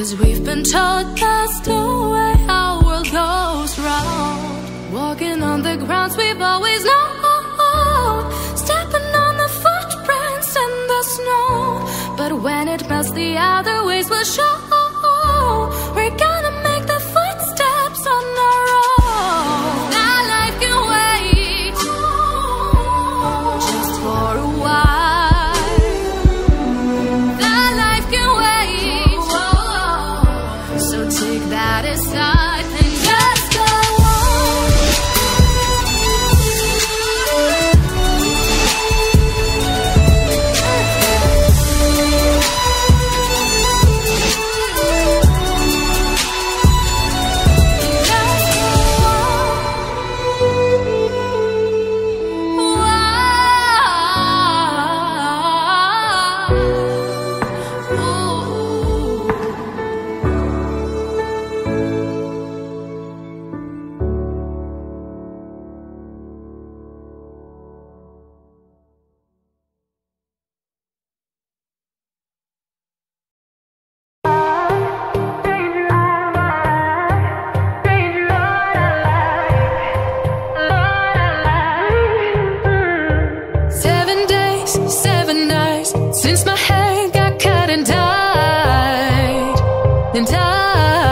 Cause we've been told the way the grounds we've always known. Stepping on the footprints in the snow. But when it melts, the other ways will show. We're gonna make the footsteps on our own. That life can wait just for a while. That life can wait. So take that aside since my hair got cut and dyed. And I've